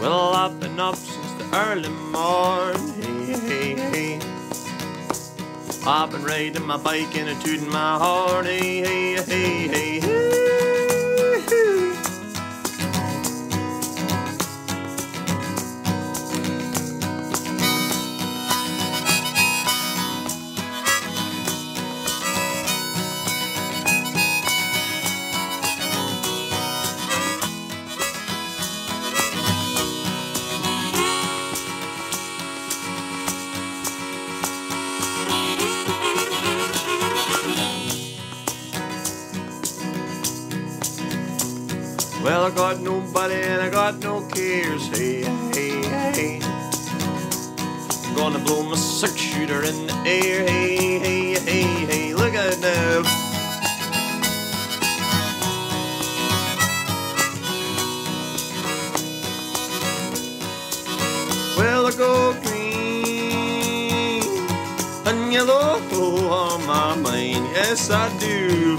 Well, I've been up since the early morning. I've been riding my bike and tooting my horn. Hey, hey, hey, hey, Well, I got nobody and I got no cares. Hey, hey, hey. I'm gonna blow my six shooter in the air. Hey, hey, hey, hey. Look at now. Well, I go green and yellow on my mind. Yes, I do.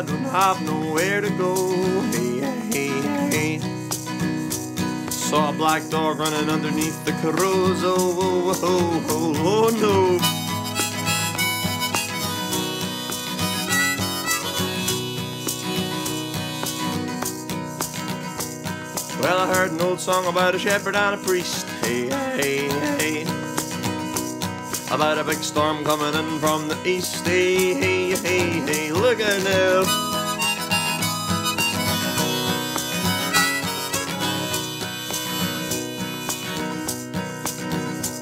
I don't have nowhere to go. Hey, hey, hey. Saw a black dog running underneath the Carozo. Oh, oh, oh, oh, no. Well, I heard an old song about a shepherd and a priest. Hey, hey, hey. About a big storm coming in from the east. Hey, hey, hey, hey, look at now.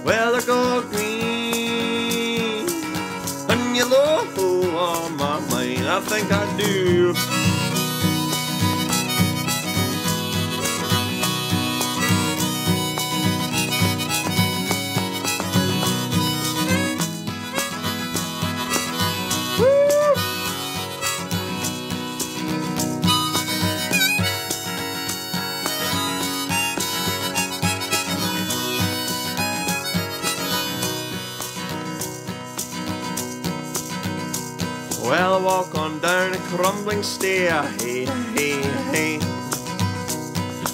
Well, I go green and yellow on my mind. I think I do. Well, I walk on down a crumbling stair. Hey, hey, hey.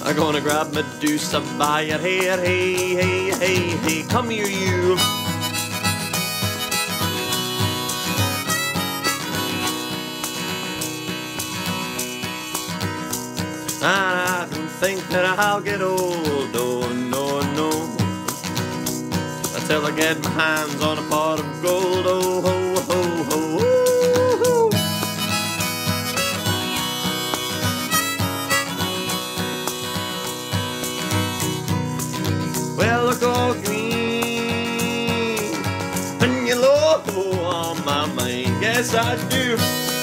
I'm gonna grab Medusa by her hair. Hey, hey, hey, hey. Come here, you. And I don't think that I'll get old. Oh, no, no. Until I get my hands on a pot of gold. Oh, ho, Yes, I do.